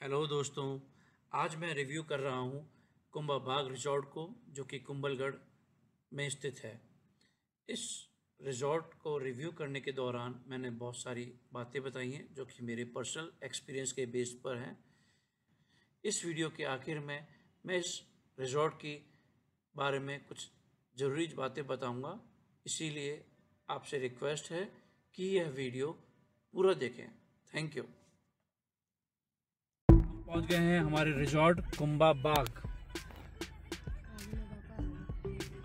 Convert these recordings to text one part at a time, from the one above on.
Hello दोस्तों, आज मैं रिव्यू कर रहा हूँ कुंभा बाग रिजॉर्ट को, जो कि कुंभलगढ़ में स्थित है। इस रिजॉर्ट को रिव्यू करने के दौरान मैंने बहुत सारी बातें बताई हैं, जो कि मेरे पर्सनल एक्सपीरियंस के बेस पर हैं। इस वीडियो के आखिर में मैं इस रिजॉर्ट की बारे में कुछ ज़रूरी बातें बताऊँगा। इसीलिए आपसे रिक्वेस्ट है कि यह वीडियो पूरा देखें। Thank you. पहुँच गए हैं हमारे रिजॉर्ट कुंबा बाग।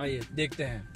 आइए देखते हैं।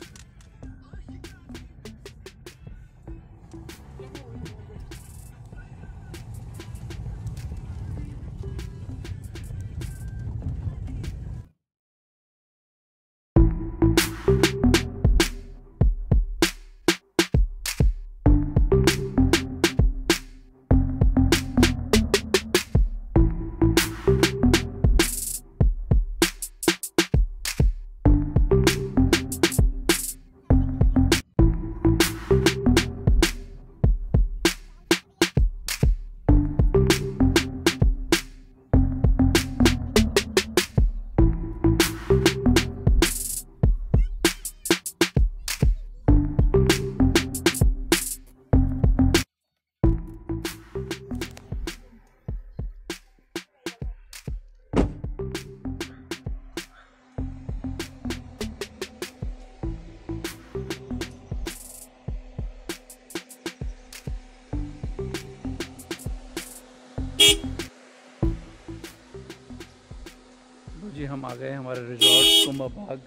हम आ गए हमारे रिजॉर्ट कुंभा बाग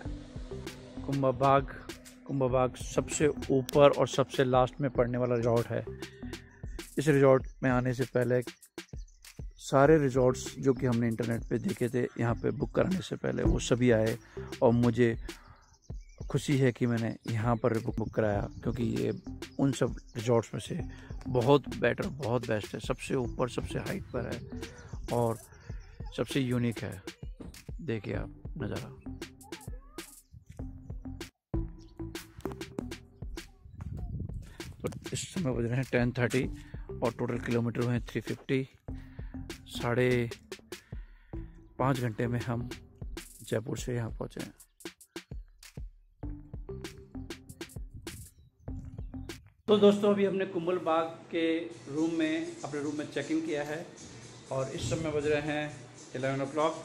कुंभा बाग कुंभा बाग सबसे ऊपर और सबसे लास्ट में पड़ने वाला रिजॉर्ट है। इस रिजॉर्ट में आने से पहले सारे रिजॉर्ट्स जो कि हमने इंटरनेट पे देखे थे, यहाँ पे बुक कराने से पहले, वो सभी आए और मुझे खुशी है कि मैंने यहाँ पर बुक कराया क्योंकि ये उन सब रिजॉर्ट्स में से बहुत बेटर बहुत बेस्ट है। सबसे ऊपर, सबसे हाइट पर है और सबसे यूनिक है। देखिए आप, नज़ारा। तो इस समय बज रहे हैं टेन थर्टी और टोटल किलोमीटर हुए थ्री फिफ्टी। साढ़े पाँच घंटे में हम जयपुर से यहाँ पहुँचे हैं। तो दोस्तों, अभी हमने कुंभल बाग के रूम में, अपने रूम में चेक इन किया है और इस समय बज रहे हैं एलेवन ओ क्लॉक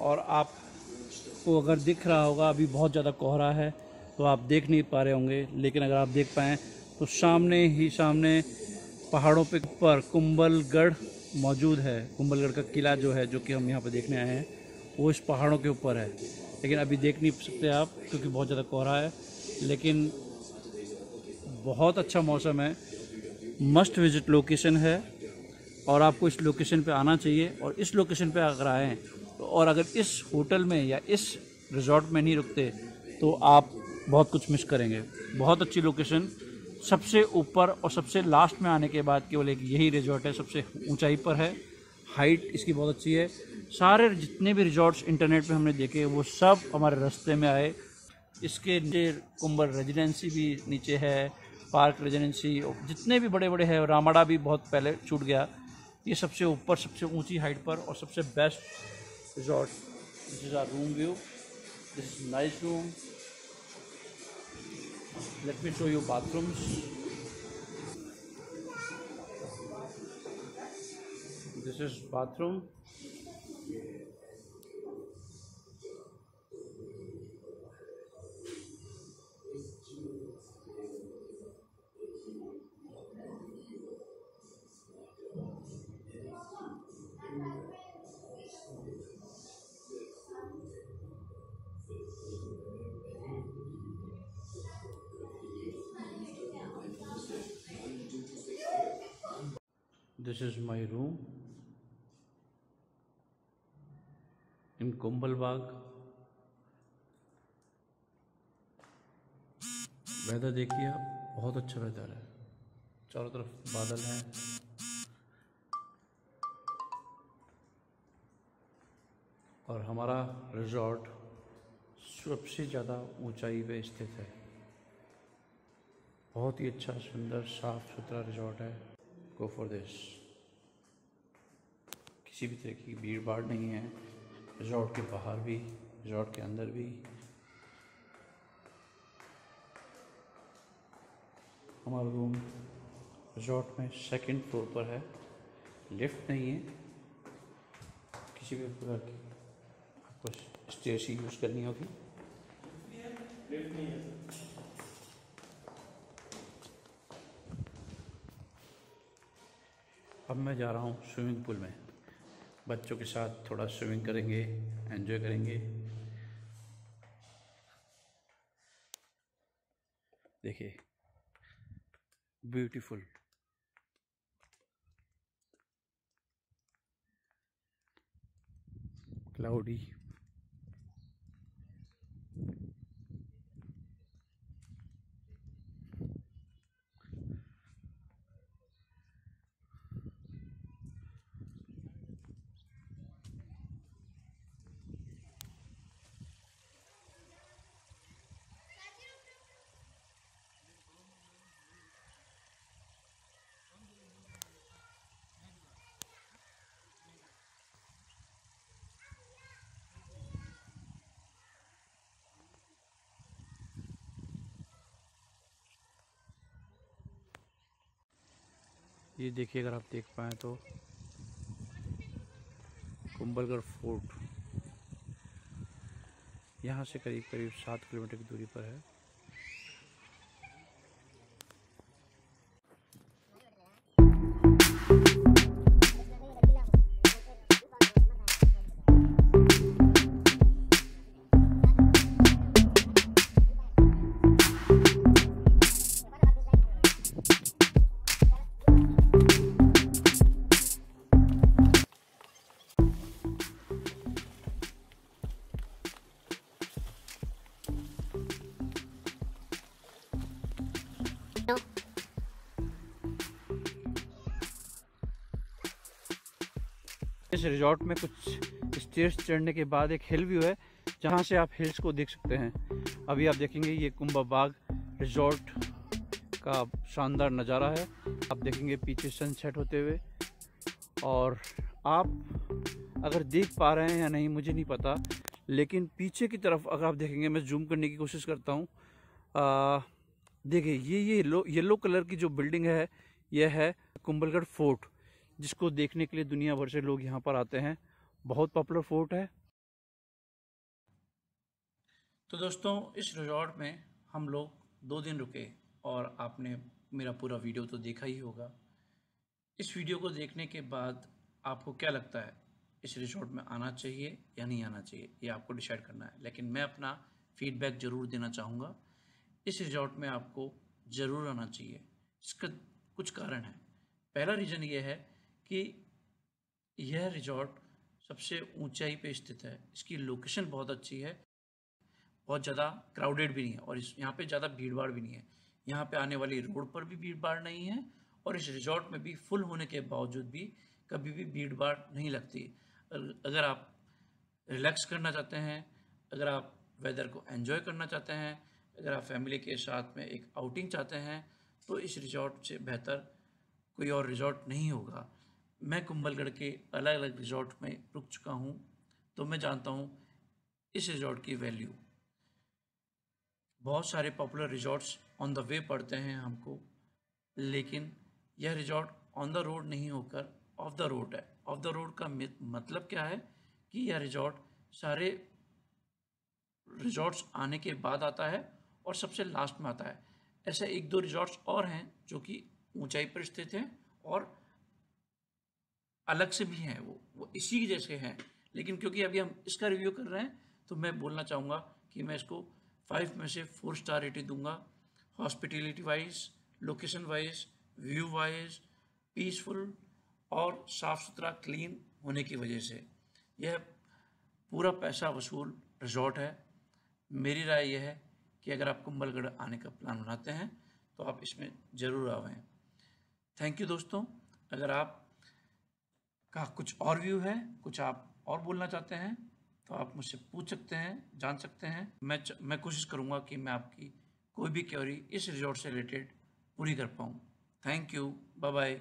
और आपको अगर दिख रहा होगा, अभी बहुत ज़्यादा कोहरा है तो आप देख नहीं पा रहे होंगे। लेकिन अगर आप देख पाएँ तो सामने ही सामने पहाड़ों पे ऊपर कुंभलगढ़ मौजूद है। कुंभलगढ़ का किला जो है, जो कि हम यहाँ पर देखने आए हैं, वो इस पहाड़ों के ऊपर है। लेकिन अभी देख नहीं सकते आप, क्योंकि बहुत ज़्यादा कोहरा है। लेकिन बहुत अच्छा मौसम है। मस्ट विज़िट लोकेशन है। और आपको इस लोकेशन पे आना चाहिए और इस लोकेशन पे अगर आएँ तो और अगर इस होटल में या इस रिजॉर्ट में नहीं रुकते तो आप बहुत कुछ मिस करेंगे। बहुत अच्छी लोकेशन। सबसे ऊपर और सबसे लास्ट में आने के बाद केवल एक यही रिजॉर्ट है, सबसे ऊंचाई पर है। हाइट इसकी बहुत अच्छी है। सारे जितने भी रिजॉर्ट्स इंटरनेट पे हमने देखे, वो सब हमारे रास्ते में आए। इसके नीचे कुंभल रेजिडेंसी भी नीचे है, पार्क रेजिडेंसी, जितने भी बड़े बड़े हैं, रामाडा भी बहुत पहले छूट गया। ये सबसे ऊपर, सबसे ऊँची हाइट पर और सबसे best resort this is our room view this is nice room let me show you bathrooms. This is bathroom. This is my room. In Kumbalbag. Weather देखिए आप, बहुत अच्छा वेदर है। चारों तरफ़ बादल हैं। और हमारा रिजॉर्ट सबसे ज़्यादा ऊंचाई पे स्थित है। बहुत ही अच्छा सुंदर साफ़ सुथरा रिजॉर्ट है। गो फॉर दिस किसी भी तरह की भीड़ भाड़ नहीं है रिजॉर्ट के बाहर भी रिजॉर्ट के अंदर भी। हमारा रूम रिजॉर्ट में सेकंड फ्लोर पर है लिफ्ट नहीं है। किसी भी प्रकार की आपको स्टेज ही यूज़ करनी होगी। अब मैं जा रहा हूँ स्विमिंग पूल में। बच्चों के साथ थोड़ा स्विमिंग करेंगे एंजॉय करेंगे। देखिए ब्यूटीफुल क्लाउडी ये देखिए, अगर आप देख पाएँ तो। कुंभलगढ़ फोर्ट। यहाँ से करीब करीब सात किलोमीटर की दूरी पर है। इस रिजॉर्ट में कुछ स्टेज चढ़ने के बाद एक हिल व्यू है, जहाँ से आप हिल्स को देख सकते हैं। अभी आप देखेंगे ये कुंभा बाग रिजॉर्ट का शानदार नज़ारा है। आप देखेंगे पीछे सनसेट होते हुए। और आप अगर देख पा रहे हैं या नहीं, मुझे नहीं पता, लेकिन पीछे की तरफ़ अगर आप देखेंगे, मैं जूम करने की कोशिश करता हूँ। देखिए, ये ये येलो कलर की जो बिल्डिंग है, यह है कुंभलगढ़ फोर्ट। जिसको देखने के लिए दुनिया भर से लोग यहाँ पर आते हैं। बहुत पॉपुलर फोर्ट है। तो दोस्तों, इस रिजॉर्ट में हम लोग दो दिन रुके और आपने मेरा पूरा वीडियो तो देखा ही होगा। इस वीडियो को देखने के बाद आपको क्या लगता है, इस रिजॉर्ट में आना चाहिए या नहीं आना चाहिए, ये आपको डिसाइड करना है। लेकिन मैं अपना फीडबैक ज़रूर देना चाहूँगा। इस रिजॉर्ट में आपको ज़रूर आना चाहिए। इसका कुछ कारण है। पहला रीज़न ये है कि यह रिजॉर्ट सबसे ऊंचाई पे स्थित है। इसकी लोकेशन बहुत अच्छी है। बहुत ज़्यादा क्राउडेड भी नहीं है और इस, यहाँ पे ज़्यादा भीड़ भाड़ भी नहीं है। यहाँ पे आने वाली रोड पर भी भीड़ भाड़ नहीं है और इस रिजॉर्ट में भी फुल होने के बावजूद भी कभी भी भीड़ भाड़ नहीं लगती। अगर आप रिलैक्स करना चाहते हैं, अगर आप वेदर को एंजॉय करना चाहते हैं, अगर आप फैमिली के साथ में एक आउटिंग चाहते हैं तो इस रिजॉर्ट से बेहतर कोई और रिजॉर्ट नहीं होगा। मैं कुंभलगढ़ के अलग अलग रिजॉर्ट में रुक चुका हूँ तो मैं जानता हूँ इस रिजॉर्ट की वैल्यू। बहुत सारे popular resorts on the way पड़ते हैं हमको, लेकिन यह रिजॉर्ट ऑन द रोड नहीं होकर ऑफ़ द रोड है। ऑफ़ द रोड का मतलब क्या है कि यह रिजॉर्ट सारे रिजॉर्ट्स आने के बाद आता है और सबसे लास्ट में आता है। ऐसे एक दो रिजॉर्ट्स और हैं जो कि ऊंचाई पर स्थित हैं और अलग से भी हैं, वो वो इसी जैसे हैं। लेकिन क्योंकि अभी हम इसका रिव्यू कर रहे हैं तो मैं बोलना चाहूँगा कि मैं इसको फाइव में से फोर स्टार रेटिंग दूँगा। Hospitality wise location wise view wise peaceful और साफ़ सुथरा क्लीन होने की वजह से। यह पूरा पैसा वसूल रिजॉर्ट है। मेरी राय यह है कि अगर आप कुंभलगढ़ आने का प्लान बनाते हैं तो आप इसमें ज़रूर आवें। थैंक यू दोस्तों। अगर आप का कुछ और व्यू है, कुछ आप और बोलना चाहते हैं तो आप मुझसे पूछ सकते हैं, जान सकते हैं। मैं मैं कोशिश करूँगा कि मैं आपकी कोई भी क्योरी इस रिजॉर्ट से रिलेटेड पूरी कर पाऊँ। Thank you bye bye